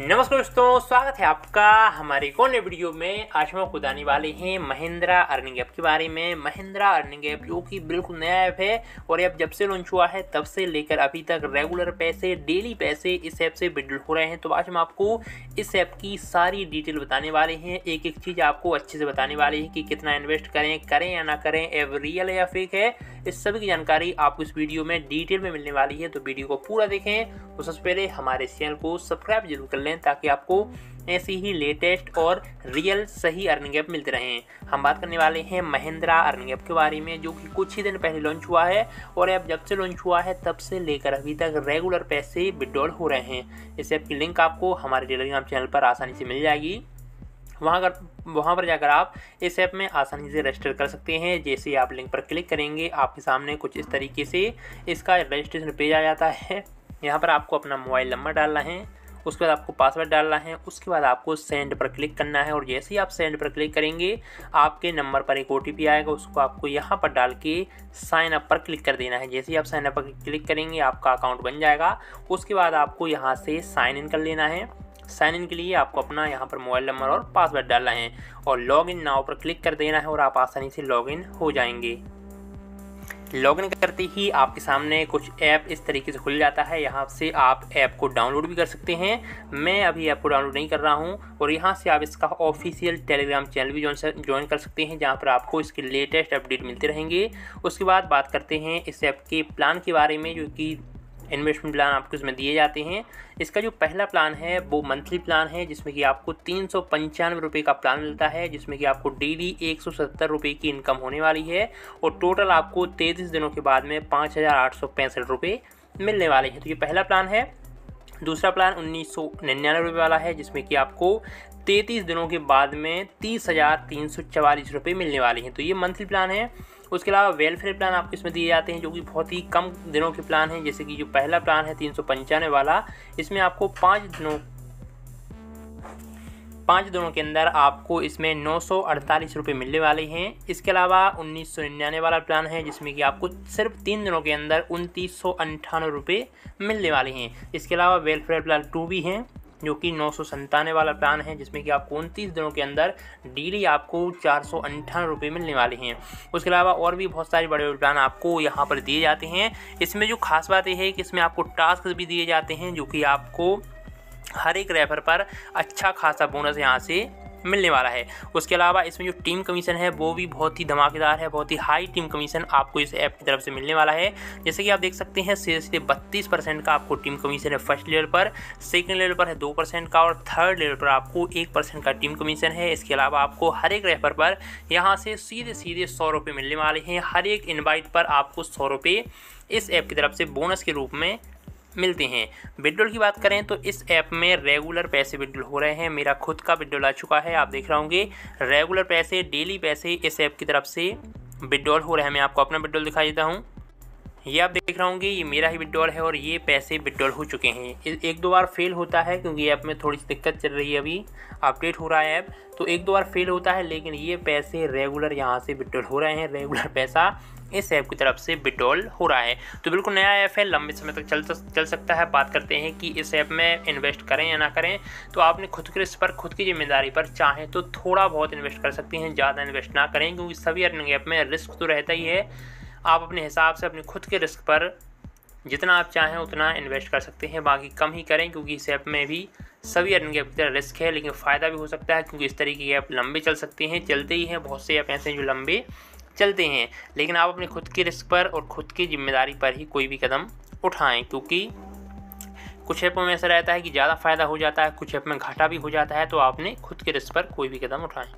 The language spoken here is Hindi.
नमस्कार दोस्तों, स्वागत है आपका हमारे और वीडियो में। आज हम आपको बताने वाले हैं महिंद्रा अर्निंग ऐप के बारे में। महिंद्रा अर्निंग ऐप जो कि बिल्कुल नया ऐप है और ऐप जब से लॉन्च हुआ है, तब से लेकर अभी तक रेगुलर पैसे डेली पैसे इस ऐप से विड्रॉल हो रहे हैं। तो आज हम आपको इस ऐप की सारी डिटेल बताने वाले हैं। एक एक चीज़ आपको अच्छे से बताने वाले हैं कि कितना इन्वेस्ट करें करें या ना करें। ऐप रियल या फेक है? इस सभी की जानकारी आपको इस वीडियो में डिटेल में मिलने वाली है तो वीडियो को पूरा देखें तो सबसे पहले हमारे चैनल को सब्सक्राइब ज़रूर कर लें ताकि आपको ऐसी ही लेटेस्ट और रियल सही अर्निंग ऐप मिलते रहें। हम बात करने वाले हैं महिंद्रा अर्निंग ऐप के बारे में, जो कि कुछ ही दिन पहले लॉन्च हुआ है और ऐप जब से लॉन्च हुआ है, तब से लेकर अभी तक रेगुलर पैसे विड्रॉल हो रहे हैं। इस ऐप की लिंक आपको हमारे टेलीग्राम चैनल पर आसानी से मिल जाएगी। वहाँ अगर, वहाँ पर जाकर आप इस ऐप में आसानी से रजिस्टर कर सकते हैं। जैसे ही आप लिंक पर क्लिक करेंगे, आपके सामने कुछ इस तरीके से इसका रजिस्ट्रेशन पेज आ जाता है। यहाँ पर आपको अपना मोबाइल नंबर डालना है, उसके बाद आपको पासवर्ड डालना है, उसके बाद आपको सेंड पर क्लिक करना है। और जैसे ही आप सेंड पर क्लिक करेंगे, आपके नंबर पर एक ओटीपी आएगा, उसको आपको यहाँ पर डाल के साइन अप पर क्लिक कर देना है। जैसे ही आप साइन अप पर क्लिक करेंगे, आपका अकाउंट बन जाएगा। उसके बाद आपको यहाँ से साइन इन कर लेना है। साइन इन के लिए आपको अपना यहाँ पर मोबाइल नंबर और पासवर्ड डालना है और लॉग इन नाव पर क्लिक कर देना है और आप आसानी से लॉग इन हो जाएँगे। लॉगिन करते ही आपके सामने कुछ ऐप इस तरीके से खुल जाता है। यहाँ से आप ऐप को डाउनलोड भी कर सकते हैं। मैं अभी ऐप को डाउनलोड नहीं कर रहा हूँ और यहाँ से आप इसका ऑफिशियल टेलीग्राम चैनल भी ज्वाइन कर सकते हैं, जहाँ पर आपको इसके लेटेस्ट अपडेट मिलते रहेंगे। उसके बाद बात करते हैं इस ऐप के प्लान के बारे में, जो कि इन्वेस्टमेंट प्लान आपको इसमें दिए जाते हैं। इसका जो पहला प्लान है, वो मंथली प्लान है, जिसमें कि आपको तीन सौ पंचानवे रुपये का प्लान मिलता है, जिसमें कि आपको डेली एक सौ सत्तर रुपये की इनकम होने वाली है और टोटल आपको तैंतीस दिनों के बाद में पाँच हज़ार आठ सौ पैंसठ रुपये मिलने वाले हैं। तो ये पहला प्लान है। दूसरा प्लान उन्नीस सौ निन्यानवे रुपये वाला है, जिसमें कि आपको तैंतीस दिनों के बाद में तीस हज़ार तीन सौ चवालीस रुपये मिलने वाले हैं। तो ये मंथली प्लान है। उसके अलावा वेलफेयर प्लान आपको इसमें दिए जाते हैं, जो कि बहुत ही कम दिनों के प्लान हैं, जैसे कि जो पहला प्लान है तीन सौ पंचानवे वाला, इसमें आपको पाँच दिनों पाँच दिनों के अंदर आपको इसमें नौ सौ अड़तालीस रुपये मिलने वाले हैं। इसके अलावा उन्नीस सौ निन्यानवे वाला प्लान है, जिसमें कि आपको सिर्फ़ तीन दिनों के अंदर उनतीस सौ अंठानवे रुपये मिलने वाले हैं। इसके अलावा वेलफेयर प्लान टू भी हैं। जो कि नौ सौ संतानवे वाला प्लान है, जिसमें कि आपको उनतीस दिनों के अंदर डेली आपको चार सौ अंठानवे रुपये मिलने वाले हैं। उसके अलावा और भी बहुत सारे बड़े बड़े प्लान आपको यहाँ पर दिए जाते हैं। इसमें जो खास बात यह है कि इसमें आपको टास्क भी दिए जाते हैं, जो कि आपको हर एक रेफर पर अच्छा खासा बोनस यहाँ से मिलने वाला है। उसके अलावा इसमें जो टीम कमीशन है, वो भी बहुत ही धमाकेदार है, बहुत ही हाई टीम कमीशन आपको इस ऐप की तरफ़ से मिलने वाला है। जैसे कि आप देख सकते हैं सीधे सीधे बत्तीस परसेंट का आपको टीम कमीशन है फ़र्स्ट लेवल पर सेकेंड लेवल पर है दो परसेंट का और थर्ड लेवल पर आपको एक परसेंट का टीम कमीशन है। इसके अलावा आपको हर एक रेफर पर यहाँ से सीधे सीधे सौ रुपये मिलने वाले हैं। हर एक इन्वाइट पर आपको सौ रुपये इस ऐप की तरफ़ से बोनस के रूप में मिलते हैं। विड्रॉल की बात करें तो इस ऐप में रेगुलर पैसे विड्रॉल हो रहे हैं। मेरा खुद का विड्रॉल आ चुका है, आप देख रहे होंगे। रेगुलर पैसे, डेली पैसे इस ऐप की तरफ़ से विड्रॉल हो रहे हैं। मैं आपको अपना विड्रॉल दिखा देता हूँ। ये आप देख रहे होंगे, ये मेरा ही विड्रॉल है और ये पैसे विड्रॉल हो चुके हैं। एक दो बार फेल होता है क्योंकि ऐप में थोड़ी सी दिक्कत चल रही है अभी। अपडेट हो रहा है ऐप तो एक दो बार फेल होता है, लेकिन ये पैसे रेगुलर यहाँ से विड्रॉल हो रहे हैं। रेगुलर पैसा इस ऐप की तरफ़ से विड्रॉल हो रहा है। तो बिल्कुल नया ऐप है, लंबे समय तक चल चल सकता है। बात करते हैं कि इस ऐप में इन्वेस्ट करें या ना करें तो आपने खुद के रिस्क पर, खुद की ज़िम्मेदारी पर चाहें तो थोड़ा बहुत इन्वेस्ट कर सकते हैं, ज़्यादा इन्वेस्ट ना करें, क्योंकि सभी अर्निंग ऐप में रिस्क तो रहता ही है। आप अपने हिसाब से अपने खुद के रिस्क पर जितना आप चाहें उतना इन्वेस्ट कर सकते हैं, बाकी कम ही करें, क्योंकि इस ऐप में भी सभी अर्निंग ऐप की तरह रिस्क है, लेकिन फ़ायदा भी हो सकता है, क्योंकि इस तरीके के ऐप लंबे चल सकते हैं, चलते ही हैं, बहुत से ऐप ऐसे हैं जो लंबे चलते हैं। लेकिन आप अपने खुद के रिस्क पर और खुद की ज़िम्मेदारी पर ही कोई भी कदम उठाएँ, क्योंकि कुछ ऐपों में ऐसा रहता है कि ज़्यादा फ़ायदा हो जाता है, कुछ ऐप में घाटा भी हो जाता है तो आपने खुद के रिस्क पर कोई भी कदम उठाएँ।